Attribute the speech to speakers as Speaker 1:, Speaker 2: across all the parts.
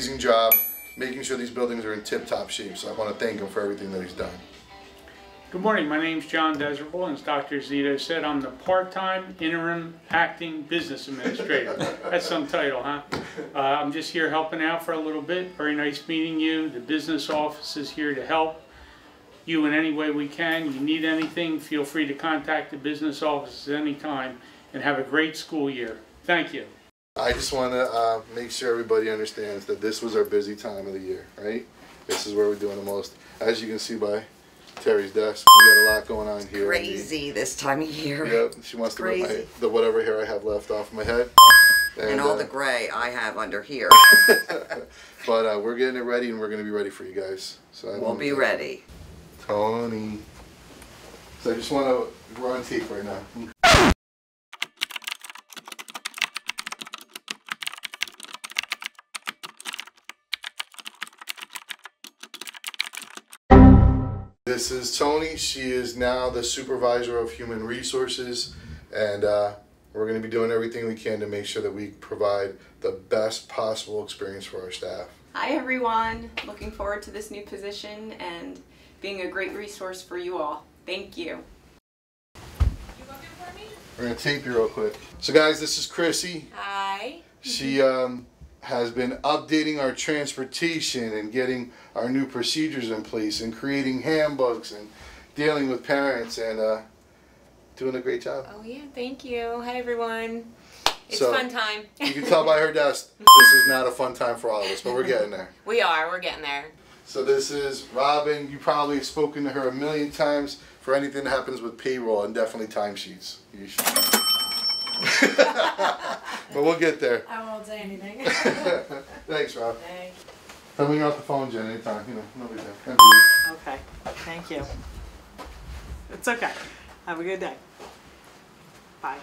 Speaker 1: amazing job making sure these buildings are in tip-top shape. So I want to thank him for everything that he's done.
Speaker 2: Good morning, my name's John Deserable, and as Dr. Zito said, I'm the part-time interim acting business administrator. That's some title, huh? Uh, I'm just here helping out for a little bit. Very nice meeting you. The business office is here to help you in any way we can. You need anything, feel free to contact the business office at any time, and have a great school year. Thank you.
Speaker 1: I just want to uh, make sure everybody understands that this was our busy time of the year, right? This is where we're doing the most. As you can see by Terry's desk, we got a lot going on here.
Speaker 3: Crazy this time of year.
Speaker 1: Yep, she wants to rip my,
Speaker 3: Crazy.
Speaker 1: the whatever hair I have left off my head.
Speaker 3: And all
Speaker 1: uh,
Speaker 3: the gray I have under here.
Speaker 1: but uh, we're getting it ready, and we're going to be ready for you guys. So I
Speaker 3: We'll
Speaker 1: want-
Speaker 3: be ready.
Speaker 1: Tony. So I just want to. We're on tape right now. This is Tony. She is now the supervisor of human resources, and uh, we're going to be doing everything we can to make sure that we provide the best possible experience for our staff.
Speaker 4: Hi everyone, looking forward to this new position and being a great resource for you all. Thank you. You welcome for me?
Speaker 1: We're going to tape you real quick. So, guys, this is Chrissy.
Speaker 4: Hi.
Speaker 1: She um, has been updating our transportation and getting our new procedures in place and creating handbooks and dealing with parents and uh, doing a great job.
Speaker 5: Oh yeah, thank you. Hi everyone. It's
Speaker 1: So-
Speaker 5: fun time.
Speaker 1: You can tell by her desk, this is not a fun time for all of us, but we're getting there.
Speaker 5: we are. We're getting there.
Speaker 1: So this is Robin. You probably have spoken to her a million times for anything that happens with payroll and definitely timesheets. You should- but we'll get there.
Speaker 6: I won't say anything.
Speaker 1: Thanks, Rob.
Speaker 5: Hey.
Speaker 1: Tell me you're off the phone, Jen, anytime. You know, nobody there. Thank you.
Speaker 7: Okay, thank you. It's okay. Have a good day. Bye.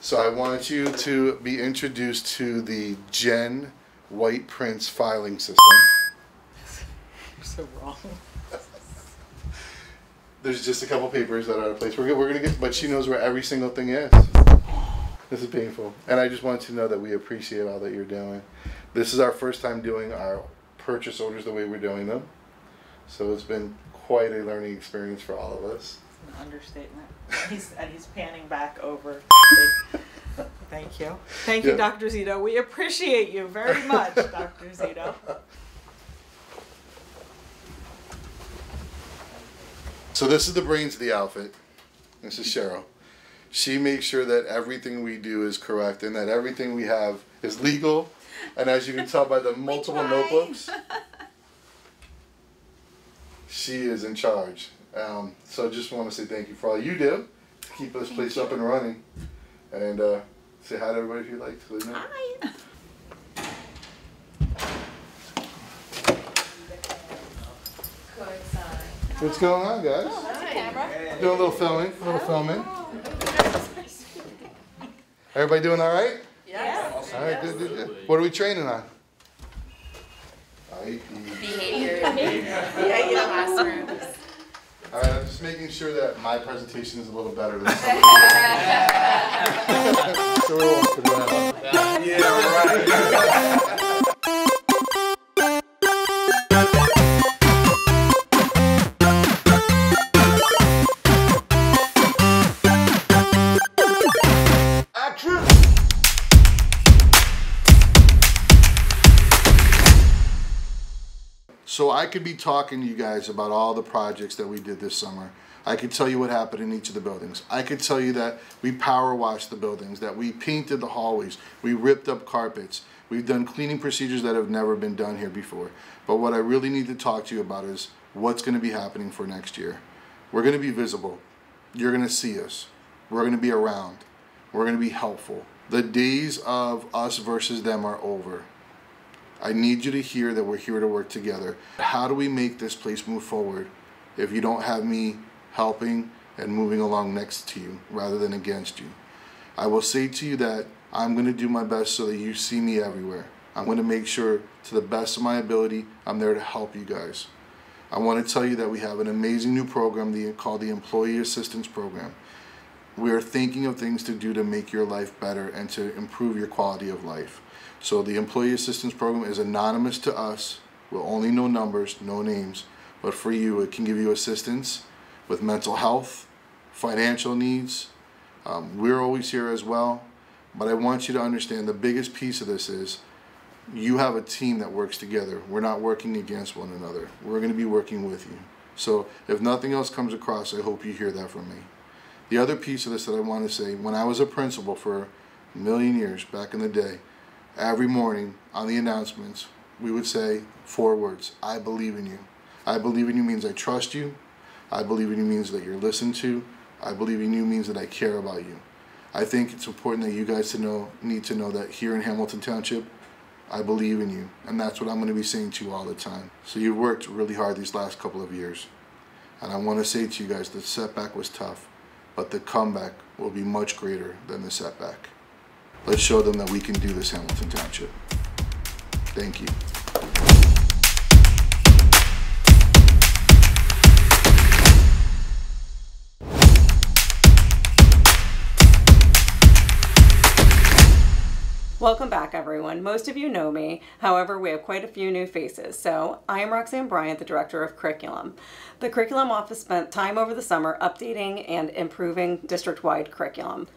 Speaker 1: So I wanted you to be introduced to the Gen White Prince filing system.
Speaker 7: You're so wrong.
Speaker 1: There's just a couple papers that are out of place. We're, go- we're gonna get, but she knows where every single thing is. This is painful, and I just want to know that we appreciate all that you're doing. This is our first time doing our purchase orders the way we're doing them, so it's been quite a learning experience for all of us.
Speaker 7: An understatement. He's and he's panning back over. Thank you. Thank you,
Speaker 1: Yeah.
Speaker 7: Dr. Zito. We appreciate you very much, Dr. Zito.
Speaker 1: So this is the brains of the outfit. This is Cheryl. She makes sure that everything we do is correct and that everything we have is legal. And as you can tell by the multiple notebooks, she is in charge. Um, so just want to say thank you for all you do to keep this place up and running. And uh, say hi to everybody if you'd like to.
Speaker 4: Hi.
Speaker 1: What's going on, guys? Doing a little filming. A little filming. Everybody doing all right?
Speaker 4: Yes.
Speaker 1: All right, good, good, good. What are we training on? IP.
Speaker 6: Behavior.
Speaker 4: Yeah, yeah.
Speaker 6: Classrooms.
Speaker 1: All right, I'm just making sure that my presentation is a little better than some. so we're all put it So I could be talking to you guys about all the projects that we did this summer. I could tell you what happened in each of the buildings. I could tell you that we power washed the buildings, that we painted the hallways, we ripped up carpets, we've done cleaning procedures that have never been done here before. But what I really need to talk to you about is what's going to be happening for next year. We're going to be visible. You're going to see us. We're going to be around. We're going to be helpful. The days of us versus them are over. I need you to hear that we're here to work together. How do we make this place move forward if you don't have me helping and moving along next to you rather than against you? I will say to you that I'm going to do my best so that you see me everywhere. I'm going to make sure, to the best of my ability, I'm there to help you guys. I want to tell you that we have an amazing new program called the Employee Assistance Program. We are thinking of things to do to make your life better and to improve your quality of life. So the Employee Assistance Program is anonymous to us. We'll only know numbers, no names. But for you, it can give you assistance with mental health, financial needs. Um, we're always here as well. But I want you to understand the biggest piece of this is you have a team that works together. We're not working against one another. We're going to be working with you. So if nothing else comes across, I hope you hear that from me. The other piece of this that I want to say, when I was a principal for a million years back in the day, every morning on the announcements, we would say four words, I believe in you. I believe in you means I trust you. I believe in you means that you're listened to. I believe in you means that I care about you. I think it's important that you guys to know need to know that here in Hamilton Township, I believe in you, and that's what I'm going to be saying to you all the time. So you've worked really hard these last couple of years, and I want to say to you guys, the setback was tough, but the comeback will be much greater than the setback. Let's show them that we can do this, Hamilton Township. Thank you.
Speaker 8: Welcome back, everyone. Most of you know me. However, we have quite a few new faces. So, I am Roxann Bryant, the Director of Curriculum. The Curriculum Office spent time over the summer updating and improving district wide curriculum.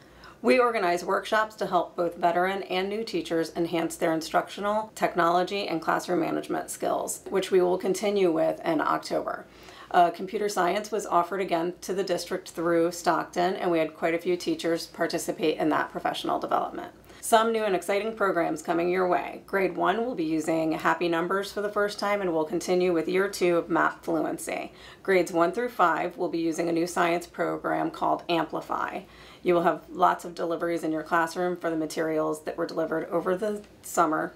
Speaker 8: We organize workshops to help both veteran and new teachers enhance their instructional, technology, and classroom management skills, which we will continue with in October. Uh, computer science was offered again to the district through Stockton, and we had quite a few teachers participate in that professional development. Some new and exciting programs coming your way. Grade 1 will be using happy numbers for the first time and will continue with year 2 of map fluency. Grades 1 through 5 will be using a new science program called Amplify. You will have lots of deliveries in your classroom for the materials that were delivered over the summer.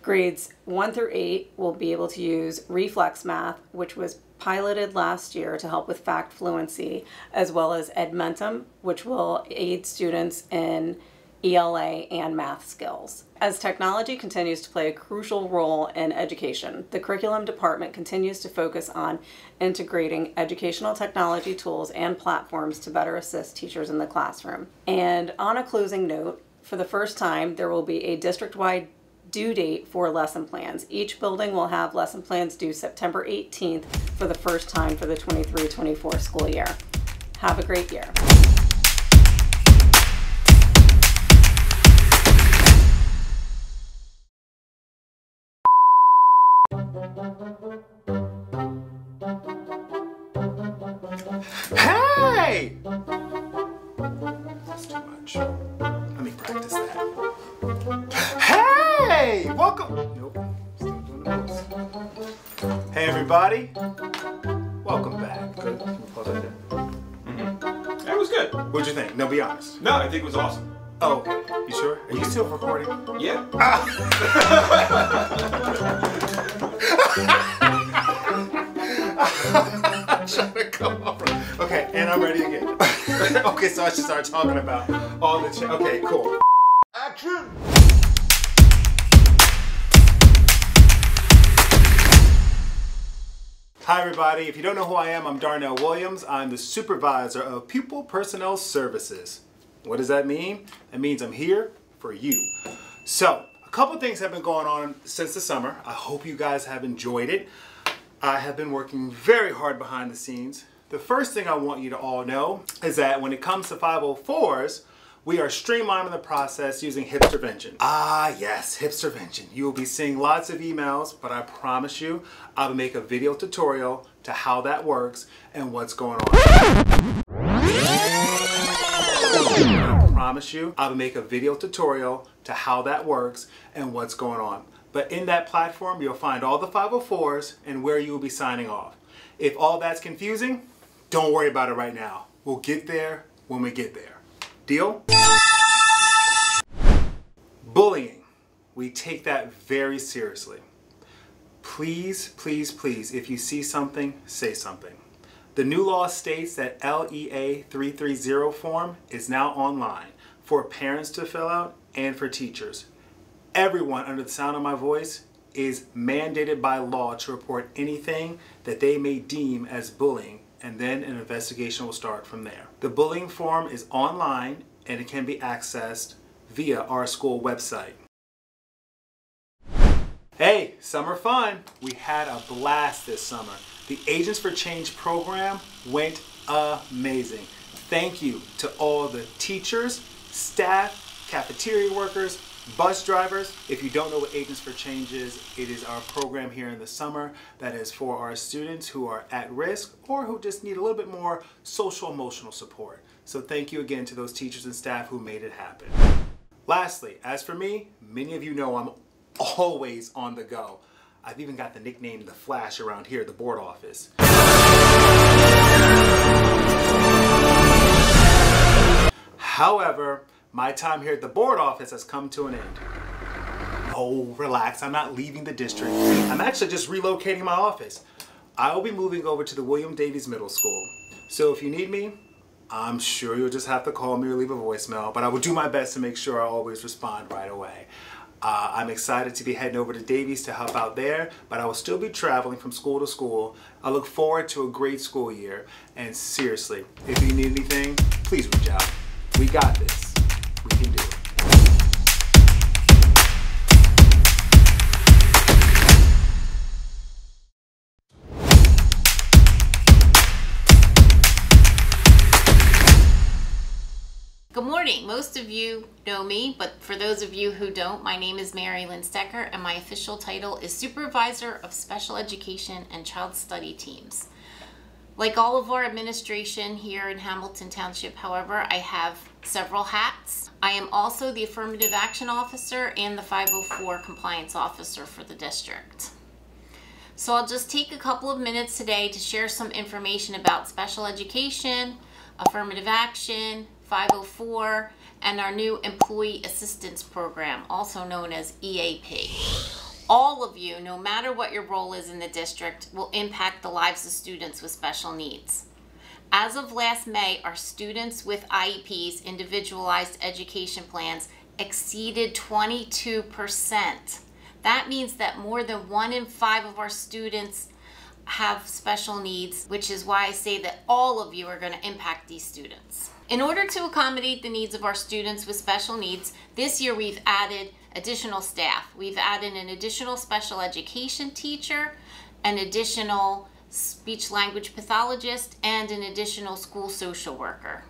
Speaker 8: Grades 1 through 8 will be able to use Reflex Math, which was piloted last year to help with fact fluency, as well as Edmentum, which will aid students in ELA, and math skills. As technology continues to play a crucial role in education, the curriculum department continues to focus on integrating educational technology tools and platforms to better assist teachers in the classroom. And on a closing note, for the first time, there will be a district-wide due date for lesson plans. Each building will have lesson plans due September 18th for the first time for the 23-24 school year. Have a great year.
Speaker 9: Everybody. Welcome back. Pause right there.
Speaker 10: That was good.
Speaker 9: What'd you think? No, be honest.
Speaker 10: No, I think it was awesome.
Speaker 9: Oh. You sure? Are you still recording?
Speaker 10: Yeah.
Speaker 9: I'm trying to come over. Okay, and I'm ready again. okay, so I should start talking about all the. Ch- okay, cool. Everybody. If you don't know who I am, I'm Darnell Williams. I'm the supervisor of Pupil Personnel Services. What does that mean? It means I'm here for you. So, a couple things have been going on since the summer. I hope you guys have enjoyed it. I have been working very hard behind the scenes. The first thing I want you to all know is that when it comes to 504s, we are streamlining the process using Hipstervention. Ah, yes, Hipstervention. You will be seeing lots of emails, but I promise you, I will make a video tutorial to how that works and what's going on. I promise you, I will make a video tutorial to how that works and what's going on. But in that platform, you'll find all the 504s and where you will be signing off. If all that's confusing, don't worry about it right now. We'll get there when we get there. Deal? Bullying. We take that very seriously. Please, please, please, if you see something, say something. The new law states that LEA 330 form is now online for parents to fill out and for teachers. Everyone under the sound of my voice is mandated by law to report anything that they may deem as bullying and then an investigation will start from there. The bullying form is online and it can be accessed via our school website. Hey, summer fun! We had a blast this summer. The Agents for Change program went amazing. Thank you to all the teachers, staff, cafeteria workers, bus drivers. If you don't know what Agents for Change is, it is our program here in the summer that is for our students who are at risk or who just need a little bit more social emotional support. So thank you again to those teachers and staff who made it happen. Lastly, as for me, many of you know I'm always on the go. I've even got the nickname The Flash around here at the board office. However, my time here at the board office has come to an end. Oh, relax, I'm not leaving the district. I'm actually just relocating my office. I will be moving over to the William Davies Middle School. So if you need me, I'm sure you'll just have to call me or leave a voicemail, but I will do my best to make sure I always respond right away. Uh, I'm excited to be heading over to Davies to help out there, but I will still be traveling from school to school. I look forward to a great school year, and seriously, if you need anything, please reach out. We got this.
Speaker 5: Most of you know me, but for those of you who don't, my name is Marylynn Stecher and my official title is Supervisor of Special Education and Child Study Teams. Like all of our administration here in Hamilton Township, however, I have several hats. I am also the Affirmative Action Officer and the 504 Compliance Officer for the district. So I'll just take a couple of minutes today to share some information about special education, affirmative action, 504, and our new Employee Assistance Program, also known as EAP. All of you, no matter what your role is in the district, will impact the lives of students with special needs. As of last May, our students with IEPs, individualized education plans, exceeded 22%. That means that more than one in five of our students have special needs, which is why I say that all of you are going to impact these students. In order to accommodate the needs of our students with special needs, this year we've added additional staff. We've added an additional special education teacher, an additional speech language pathologist, and an additional school social worker.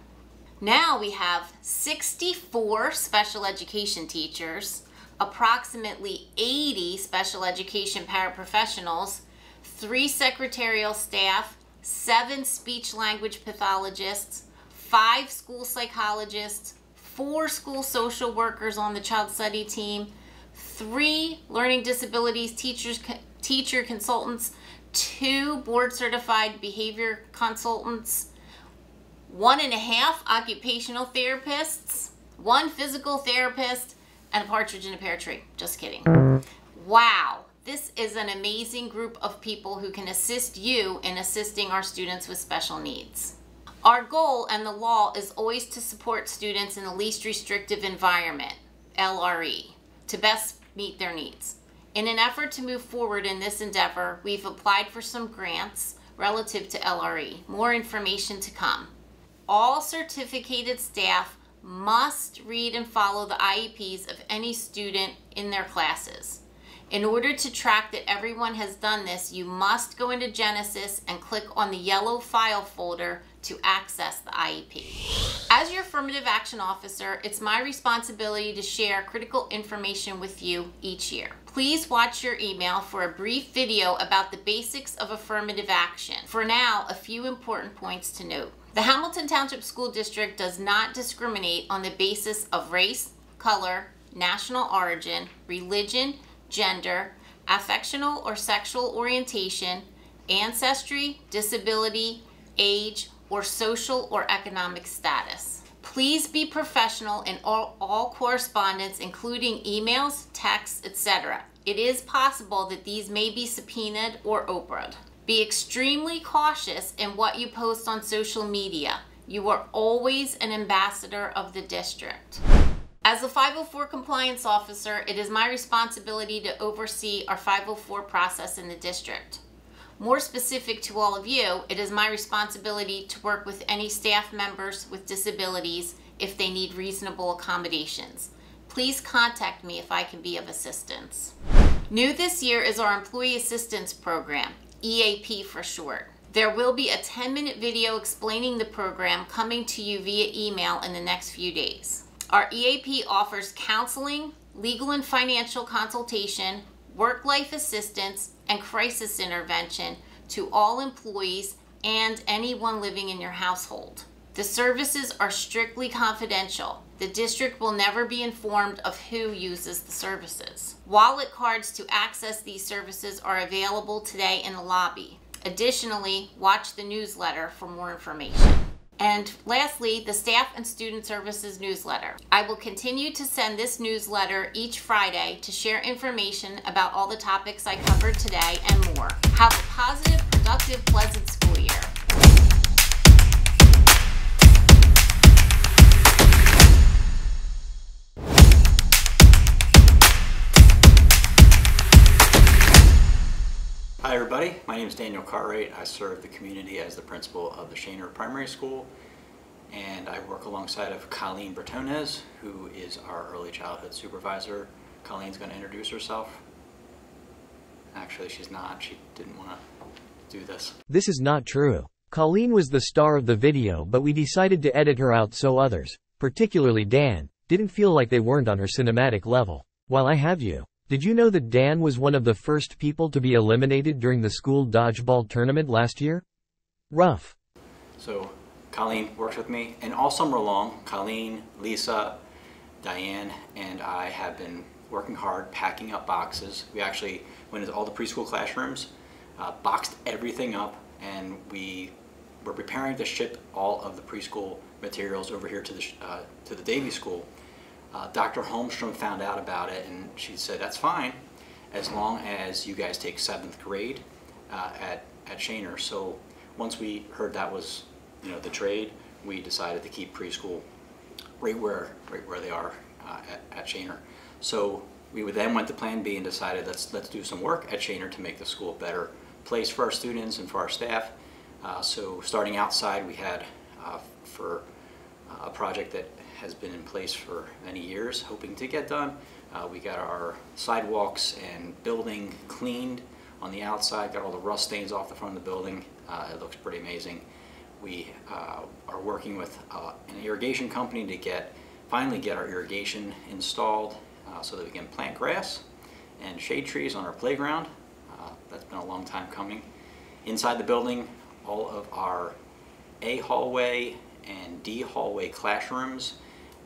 Speaker 5: Now we have 64 special education teachers, approximately 80 special education paraprofessionals, three secretarial staff, seven speech language pathologists, five school psychologists, four school social workers on the child study team, three learning disabilities teachers, teacher consultants, two board certified behavior consultants, one and a half occupational therapists, one physical therapist, and a partridge in a pear tree. Just kidding. Wow. This is an amazing group of people who can assist you in assisting our students with special needs. Our goal and the law is always to support students in the least restrictive environment, LRE, to best meet their needs. In an effort to move forward in this endeavor, we've applied for some grants relative to LRE. More information to come. All certificated staff must read and follow the IEPs of any student in their classes. In order to track that everyone has done this, you must go into Genesis and click on the yellow file folder to access the IEP. As your affirmative action officer, it's my responsibility to share critical information with you each year. Please watch your email for a brief video about the basics of affirmative action. For now, a few important points to note. The Hamilton Township School District does not discriminate on the basis of race, color, national origin, religion, gender, affectional or sexual orientation, ancestry, disability, age, or social or economic status. Please be professional in all, all correspondence, including emails, texts, etc. It is possible that these may be subpoenaed or OPRA'd. Be extremely cautious in what you post on social media. You are always an ambassador of the district. As a 504 compliance officer, it is my responsibility to oversee our 504 process in the district. More specific to all of you, it is my responsibility to work with any staff members with disabilities if they need reasonable accommodations. Please contact me if I can be of assistance. New this year is our Employee Assistance Program, EAP for short. There will be a 10 minute video explaining the program coming to you via email in the next few days. Our EAP offers counseling, legal and financial consultation, work life assistance, and crisis intervention to all employees and anyone living in your household. The services are strictly confidential. The district will never be informed of who uses the services. Wallet cards to access these services are available today in the lobby. Additionally, watch the newsletter for more information. And lastly, the Staff and Student Services newsletter. I will continue to send this newsletter each Friday to share information about all the topics I covered today and more. Have a positive, productive, pleasant
Speaker 11: Hi everybody, my name is Daniel Cartwright. I serve the community as the principal of the Shaner Primary School and I work alongside of Colleen Bertones who is our early childhood supervisor. Colleen's going to introduce herself. Actually she's not, she didn't want to do this.
Speaker 12: This is not true. Colleen was the star of the video but we decided to edit her out so others, particularly Dan, didn't feel like they weren't on her cinematic level. While I have you, did you know that Dan was one of the first people to be eliminated during the school dodgeball tournament last year? Rough.
Speaker 11: So Colleen works with me and all summer long, Colleen, Lisa, Diane, and I have been working hard packing up boxes. We actually went into all the preschool classrooms, uh, boxed everything up, and we were preparing to ship all of the preschool materials over here to the, uh, to the Davie School. Uh, Dr. Holmstrom found out about it and she said, that's fine as long as you guys take seventh grade uh, at, at Shaner. So once we heard that was you know, the trade, we decided to keep preschool right where, right where they are uh, at, at Shaner. So we then went to plan B and decided let's, let's do some work at Shaner to make the school a better place for our students and for our staff. Uh, so starting outside, we had uh, for uh, a project that has been in place for many years, hoping to get done. Uh, we got our sidewalks and building cleaned on the outside, got all the rust stains off the front of the building. Uh, it looks pretty amazing. We uh, are working with uh, an irrigation company to get finally get our irrigation installed uh, so that we can plant grass and shade trees on our playground. Uh, that's been a long time coming. Inside the building, all of our A hallway and D hallway classrooms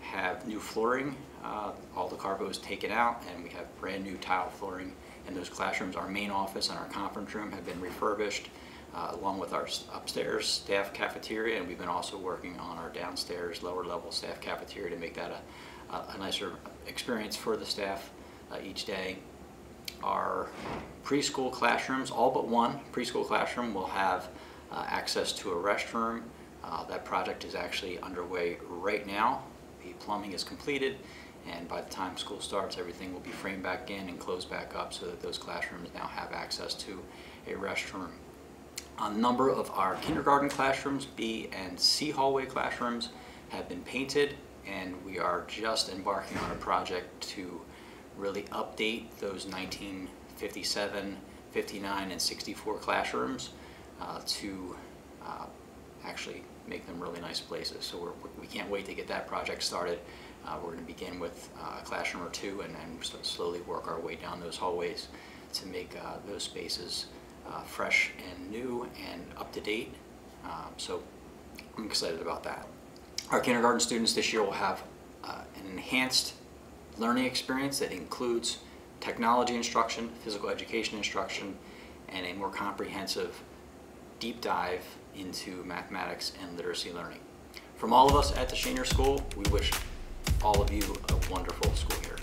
Speaker 11: have new flooring. Uh, all the carbo is taken out and we have brand new tile flooring in those classrooms. Our main office and our conference room have been refurbished uh, along with our upstairs staff cafeteria and we've been also working on our downstairs lower level staff cafeteria to make that a, a, nicer experience for the staff uh, each day. Our preschool classrooms, all but one preschool classroom will have uh, access to a restroom. Uh, that project is actually underway right now the plumbing is completed and by the time school starts everything will be framed back in and closed back up so that those classrooms now have access to a restroom. A number of our kindergarten classrooms, B and C hallway classrooms have been painted and we are just embarking on a project to really update those 1957, 59, and 64 classrooms uh, to uh, actually make them really nice places. So we're, we can't wait to get that project started. Uh, we're going to begin with uh, a classroom or two and then slowly work our way down those hallways to make uh, those spaces uh, fresh and new and up to date. Um, so I'm excited about that. Our kindergarten students this year will have uh, an enhanced learning experience that includes technology instruction, physical education instruction, and a more comprehensive deep dive into mathematics and literacy learning. From all of us at the Shaner School, we wish all of you a wonderful school year.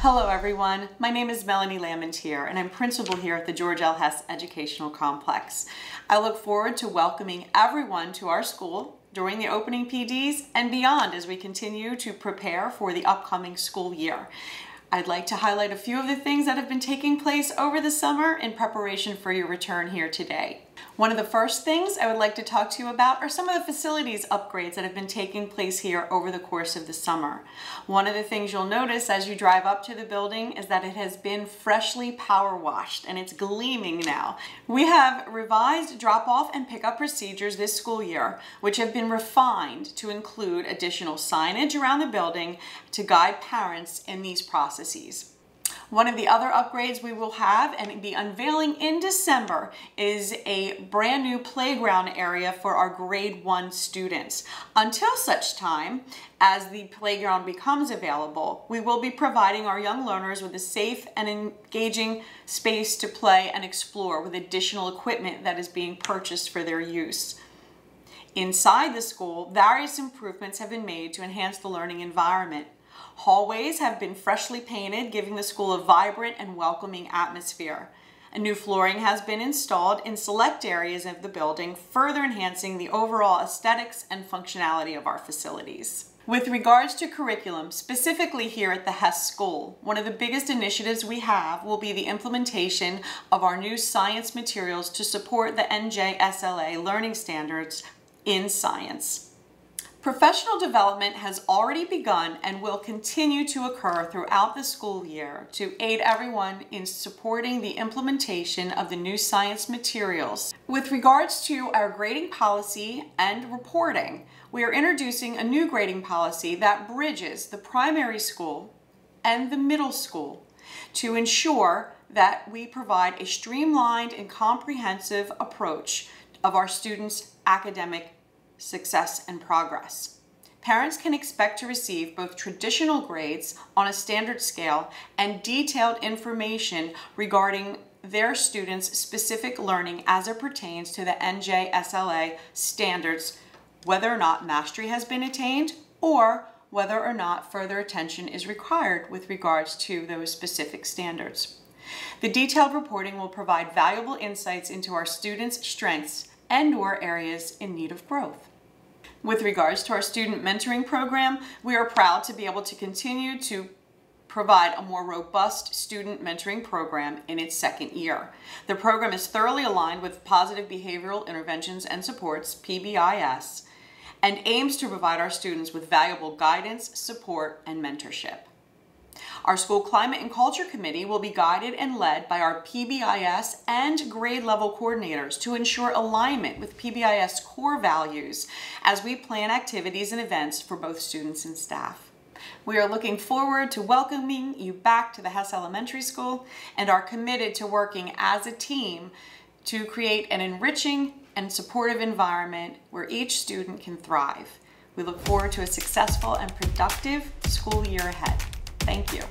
Speaker 13: Hello
Speaker 14: everyone. My name is Melanie Lamanteer, and I'm principal here at the George L. Hess Educational Complex. I look forward to welcoming everyone to our school during the opening PDs and beyond as we continue to prepare for the upcoming school year. I'd like to highlight a few of the things that have been taking place over the summer in preparation for your return here today. One of the first things I would like to talk to you about are some of the facilities upgrades that have been taking place here over the course of the summer. One of the things you'll notice as you drive up to the building is that it has been freshly power washed and it's gleaming now. We have revised drop-off and pickup procedures this school year, which have been refined to include additional signage around the building to guide parents in these processes. One of the other upgrades we will have and be unveiling in December is a brand new playground area for our grade one students. Until such time as the playground becomes available, we will be providing our young learners with a safe and engaging space to play and explore with additional equipment that is being purchased for their use. Inside the school, various improvements have been made to enhance the learning environment. Hallways have been freshly painted, giving the school a vibrant and welcoming atmosphere. A new flooring has been installed in select areas of the building, further enhancing the overall aesthetics and functionality of our facilities. With regards to curriculum, specifically here at the Hess School, one of the biggest initiatives we have will be the implementation of our new science materials to support the NJSLA learning standards in science. Professional development has already begun and will continue to occur throughout the school year to aid everyone in supporting the implementation of the new science materials. With regards to our grading policy and reporting, we are introducing a new grading policy that bridges the primary school and the middle school to ensure that we provide a streamlined and comprehensive approach of our students' academic success, and progress. Parents can expect to receive both traditional grades on a standard scale and detailed information regarding their students' specific learning as it pertains to the NJSLA standards, whether or not mastery has been attained or whether or not further attention is required with regards to those specific standards. The detailed reporting will provide valuable insights into our students' strengths and or areas in need of growth. With regards to our student mentoring program, we are proud to be able to continue to provide a more robust student mentoring program in its second year. The program is thoroughly aligned with Positive Behavioral Interventions and Supports, PBIS, and aims to provide our students with valuable guidance, support, and mentorship. Our school climate and culture committee will be guided and led by our PBIS and grade level coordinators to ensure alignment with PBIS core values as we plan activities and events for both students and staff. We are looking forward to welcoming you back to the Hess Elementary School and are committed to working as a team to create an enriching and supportive environment where each student can thrive. We look forward to a successful and productive school year ahead. Thank you.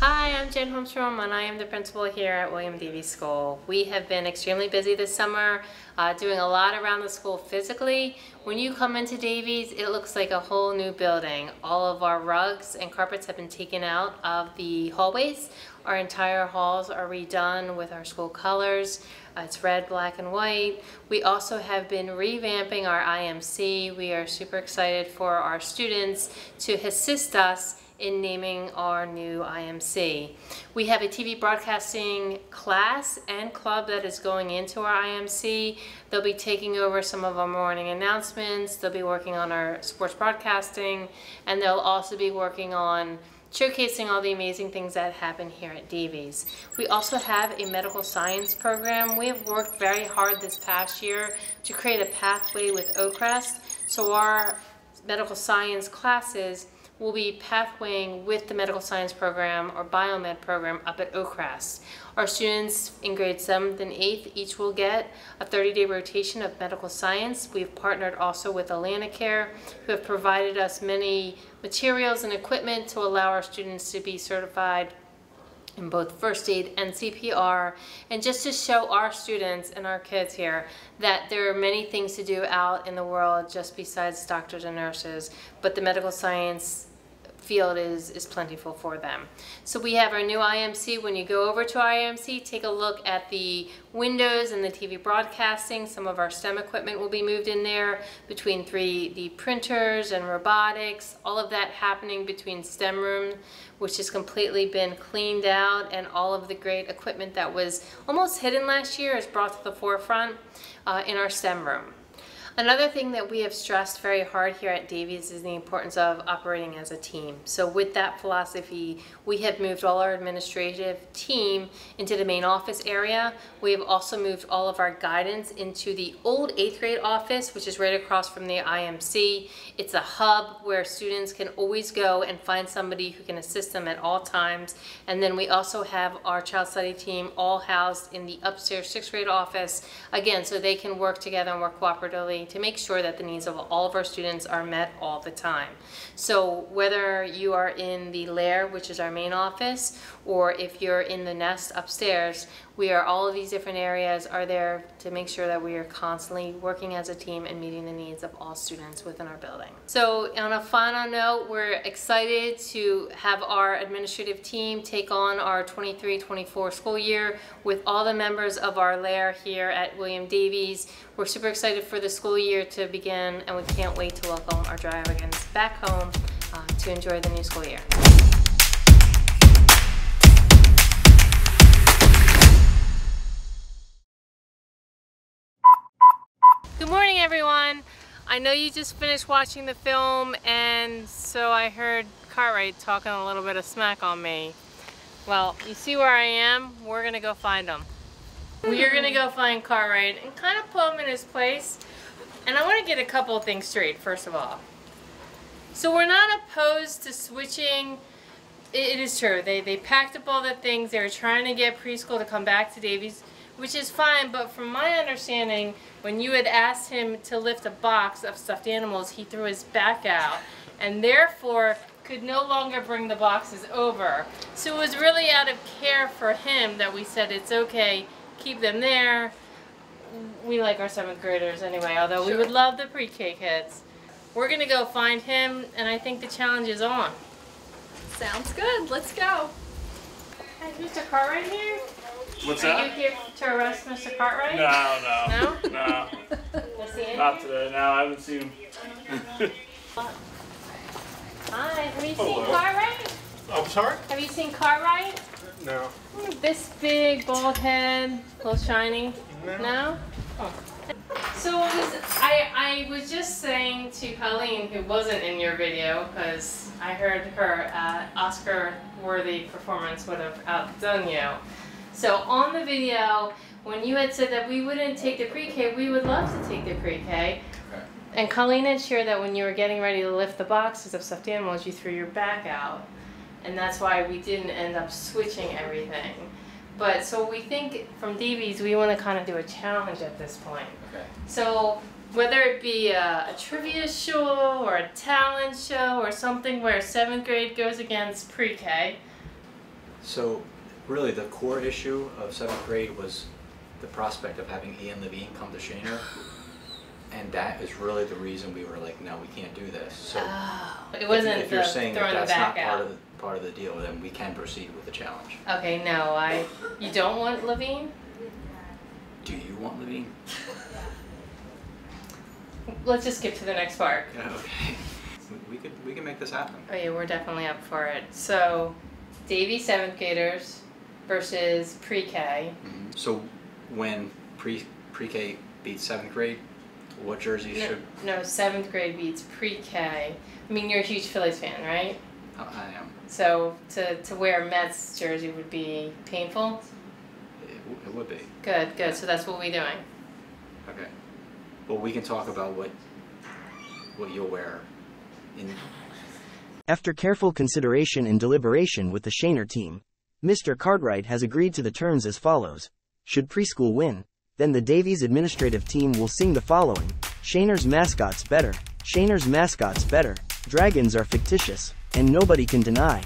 Speaker 13: Hi, I'm Jen Holmstrom and I am the principal here at William Davies School. We have been extremely busy this summer, uh, doing a lot around the school physically. When you come into Davies, it looks like a whole new building. All of our rugs and carpets have been taken out of the hallways. Our entire halls are redone with our school colors. Uh, it's red, black, and white. We also have been revamping our IMC. We are super excited for our students to assist us in naming our new IMC. We have a TV broadcasting class and club that is going into our IMC. They'll be taking over some of our morning announcements. They'll be working on our sports broadcasting, and they'll also be working on showcasing all the amazing things that happen here at Davies. We also have a medical science program. We have worked very hard this past year to create a pathway with OCREST, so our medical science classes will be pathwaying with the medical science program or biomed program up at OCREST. Our students in grade 7th and 8th each will get a 30-day rotation of medical science. We've partnered also with Atlanticare, who have provided us many materials and equipment to allow our students to be certified in both first aid and CPR, and just to show our students and our kids here that there are many things to do out in the world just besides doctors and nurses, but the medical science field is, is plentiful for them. So we have our new IMC. When you go over to IMC, take a look at the windows and the TV broadcasting. Some of our STEM equipment will be moved in there between 3D printers and robotics, all of that happening between STEM room, which has completely been cleaned out and all of the great equipment that was almost hidden last year is brought to the forefront uh, in our STEM room. Another thing that we have stressed very hard here at Davies is the importance of operating as a team. So with that philosophy, we have moved all our administrative team into the main office area. We have also moved all of our guidance into the old eighth grade office, which is right across from the IMC. It's a hub where students can always go and find somebody who can assist them at all times. And then we also have our child study team all housed in the upstairs sixth grade office, again, so they can work together and work cooperatively to make sure that the needs of all of our students are met all the time. So whether you are in the Lair, which is our main office, or if you're in the nest upstairs, we are all of these different areas are there to make sure that we are constantly working as a team and meeting the needs of all students within our building. So on a final note, we're excited to have our administrative team take on our 23-24 school year with all the members of our lair here at William Davies. We're super excited for the school year to begin and we can't wait to welcome our Dragons back home uh, to enjoy the new school year. Good morning everyone. I know you just finished watching the film and so I heard Cartwright talking a little bit of smack on me. Well, you see where I am? We're gonna go find him. We're gonna go find Cartwright and kind of put him in his place. And I wanna get a couple of things straight, first of all. So we're not opposed to switching it is true. They, they packed up all the things. They were trying to get preschool to come back to Davies, which is fine. But from my understanding, when you had asked him to lift a box of stuffed animals, he threw his back out and therefore could no longer bring the boxes over. So it was really out of care for him that we said it's okay, keep them there. We like our seventh graders anyway, although we would love the pre-K kids. We're gonna go find him and I think the challenge is on.
Speaker 6: Sounds good. Let's go.
Speaker 13: Is Mr. Cartwright here?
Speaker 15: What's
Speaker 13: Are
Speaker 15: that?
Speaker 13: you here to arrest Mr. Cartwright?
Speaker 15: No, no.
Speaker 13: No?
Speaker 15: No.
Speaker 13: Let's see him.
Speaker 15: Not today. No, I haven't seen him.
Speaker 13: Hi, have you
Speaker 15: Hello.
Speaker 13: seen Cartwright?
Speaker 15: I'm sorry?
Speaker 13: Have you seen Cartwright?
Speaker 15: No.
Speaker 13: This big, bald head, a little shiny. No? Oh. So it was, I, I was just saying to Colleen, who wasn't in your video, because I heard her uh, Oscar-worthy performance would have outdone you. So on the video, when you had said that we wouldn't take the pre-K, we would love to take the pre-K. Okay. And Colleen had shared that when you were getting ready to lift the boxes of stuffed animals, you threw your back out. And that's why we didn't end up switching everything. But so we think from Davies, we want to kind of do a challenge at this point.
Speaker 11: Okay.
Speaker 13: So whether it be a, a trivia show or a talent show or something where seventh grade goes against pre-K,
Speaker 11: So really the core issue of seventh grade was the prospect of having Ian Levine come to Shaner. And that is really the reason we were like, no, we can't do this. So
Speaker 13: Oh. It
Speaker 11: if-
Speaker 13: wasn't
Speaker 11: if you're saying that that's not part of the, part of the deal, then we can proceed with the challenge.
Speaker 13: okay, no, I, you don't want Levine?
Speaker 11: Do you want Levine?
Speaker 13: Let's just skip to the next part.
Speaker 11: Okay. We could we can make this happen.
Speaker 13: Oh yeah, we're definitely up for it. So, Davy seventh graders versus pre-K. Mm-hmm.
Speaker 11: So when pre pre-K beats seventh grade, what jersey
Speaker 13: No,
Speaker 11: should
Speaker 13: no, seventh grade beats pre-K. I mean, you're a huge Phillies fan, right?
Speaker 11: I I am.
Speaker 13: So to, to wear a Mets jersey would be painful.
Speaker 11: It, w- it would be.
Speaker 13: Good, good. So that's what we're doing.
Speaker 11: Okay. Well, we can talk about what what you'll wear in
Speaker 16: After careful consideration and deliberation with the Shaner team, Mr. Cartwright has agreed to the terms as follows. Should preschool win, then the Davies administrative team will sing the following Shaner's mascots better, Shaner's mascots better, dragons are fictitious, and nobody can deny.